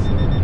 Yes, it is.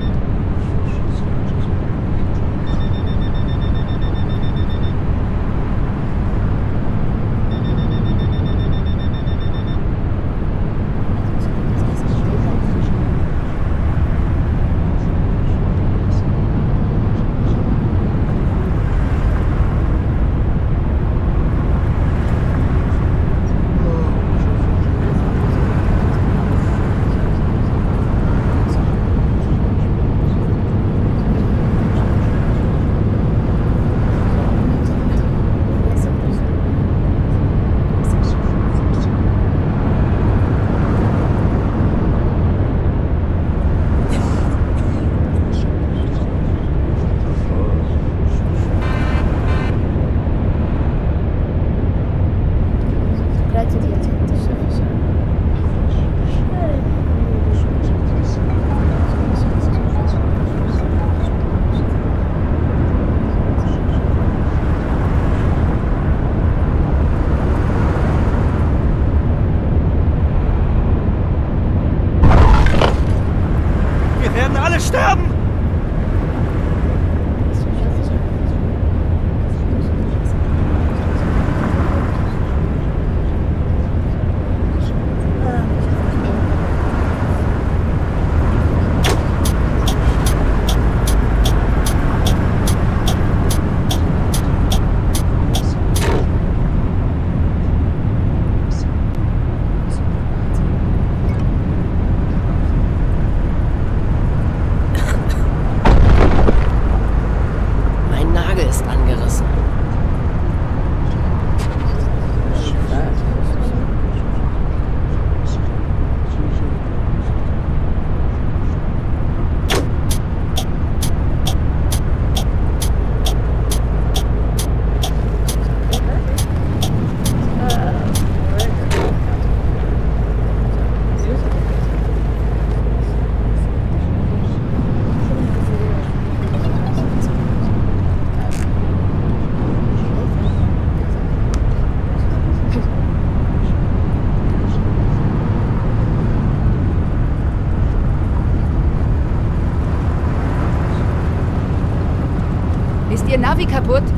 Navi kaputt.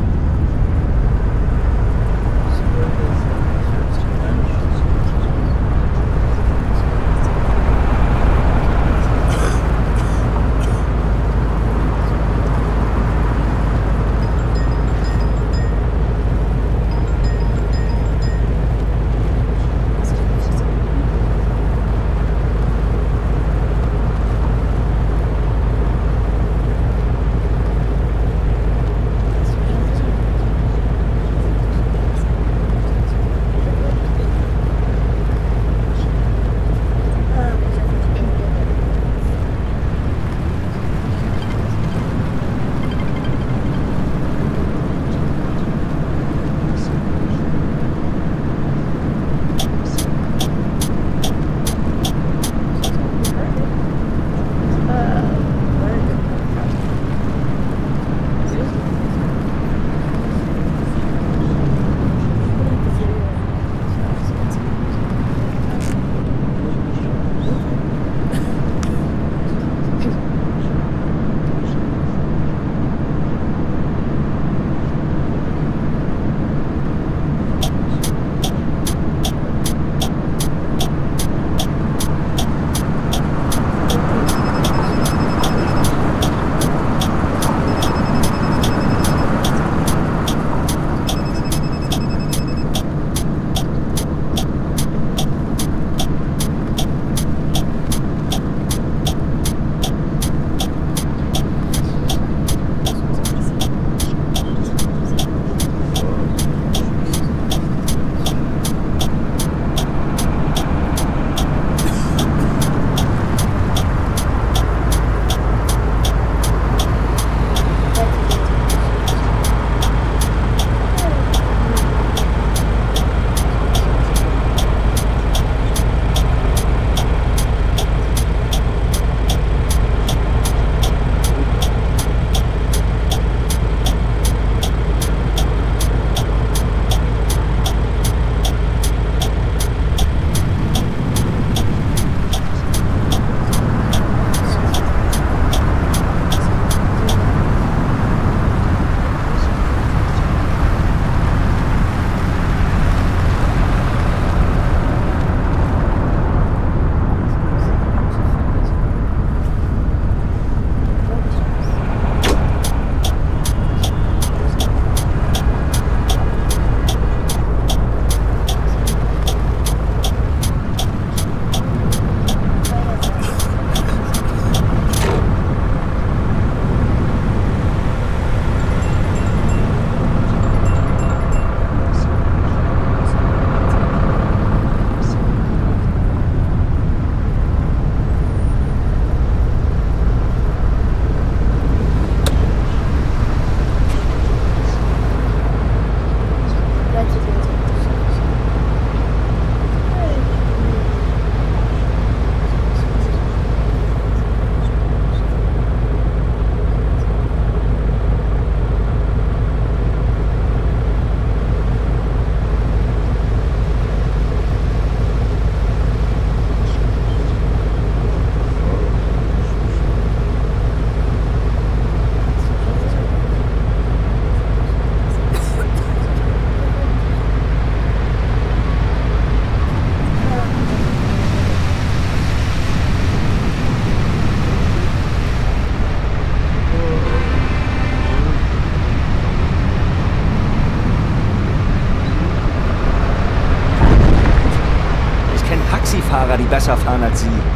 schmerzhaft an als sie.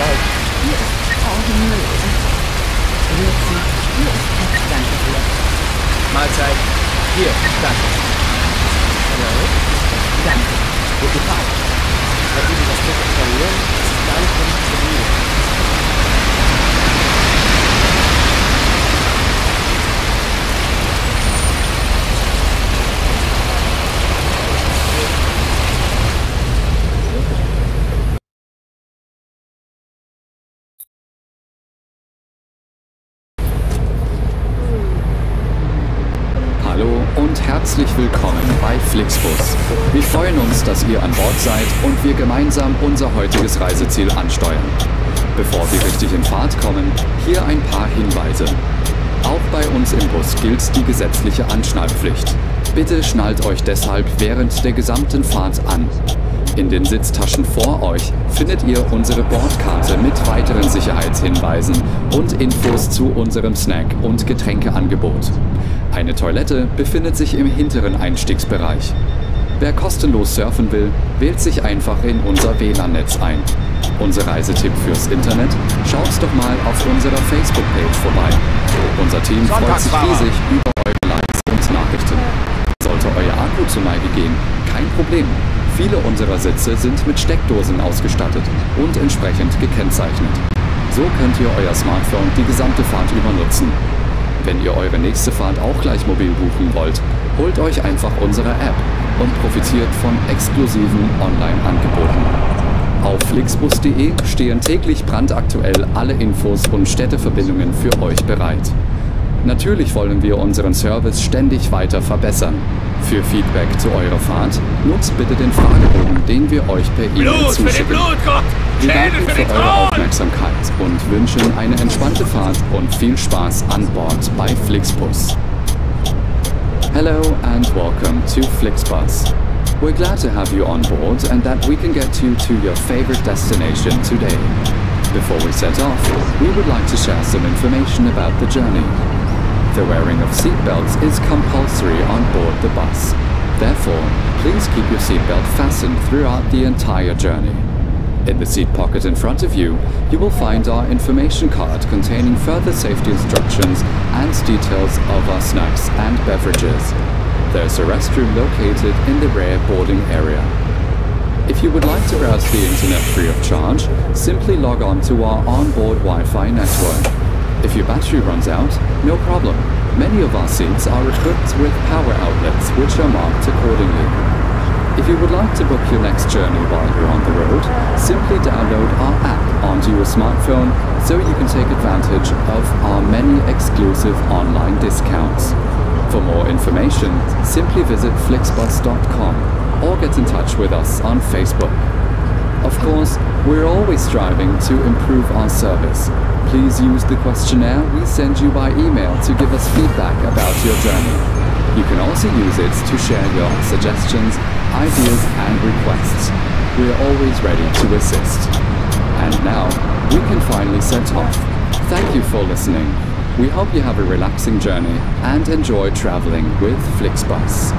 Gold. Hier ist Trauben Möwen. Würzen. Hier ist Pet, danke sehr. Mahlzeit. Hier, danke. Hallo? Danke. Gute Fahrt. Wenn Sie das Ticket verlieren, ist es gar nicht mehr zu herzlich willkommen bei Flixbus. Wir freuen uns, dass ihr an Bord seid und wir gemeinsam unser heutiges Reiseziel ansteuern. Bevor wir richtig in Fahrt kommen, hier ein paar Hinweise. Auch bei uns im Bus gilt die gesetzliche Anschnallpflicht. Bitte schnallt euch deshalb während der gesamten Fahrt an. In den Sitztaschen vor euch findet ihr unsere Bordkarte mit weiteren Sicherheitshinweisen und Infos zu unserem Snack- und Getränkeangebot. Eine Toilette befindet sich im hinteren Einstiegsbereich. Wer kostenlos surfen will, wählt sich einfach in unser WLAN-Netz ein. Unser Reisetipp fürs Internet? Schaut doch mal auf unserer Facebook-Page vorbei. Unser Team freut sich riesig über eure Likes und Nachrichten. Sollte euer Akku zu Neige gehen, kein Problem. Viele unserer Sitze sind mit Steckdosen ausgestattet und entsprechend gekennzeichnet. So könnt ihr euer Smartphone die gesamte Fahrt über nutzen. Wenn ihr eure nächste Fahrt auch gleich mobil buchen wollt, holt euch einfach unsere App und profitiert von exklusiven Online-Angeboten. Auf flixbus.de stehen täglich brandaktuell alle Infos und Städteverbindungen für euch bereit. Natürlich wollen wir unseren Service ständig weiter verbessern. Für Feedback zu eurer Fahrt nutzt bitte den Fragebogen, den wir euch per E-Mail zuschicken. Wir danken für eure Aufmerksamkeit und wünschen eine entspannte Fahrt und viel Spaß an Bord bei Flixbus. Hello and welcome to Flixbus. We're glad to have you on board and that we can get you to your favorite destination today. Before we set off, we would like to share some information about the journey. The wearing of seatbelts is compulsory on board the bus. Therefore, please keep your seatbelt fastened throughout the entire journey. In the seat pocket in front of you, you will find our information card containing further safety instructions and details of our snacks and beverages. There's a restroom located in the rear boarding area. If you would like to browse the internet free of charge, simply log on to our onboard Wi-Fi network. If your battery runs out, no problem. Many of our seats are equipped with power outlets which are marked accordingly. If you would like to book your next journey while you're on the road, simply download our app onto your smartphone so you can take advantage of our many exclusive online discounts. For more information, simply visit flixbus.com or get in touch with us on Facebook. Of course, we're always striving to improve our service Please use the questionnaire we send you by email to give us feedback about your journey. You can also use it to share your suggestions, ideas, and requests. We are always ready to assist. And now, we can finally set off. Thank you for listening. We hope you have a relaxing journey and enjoy traveling with Flixbus.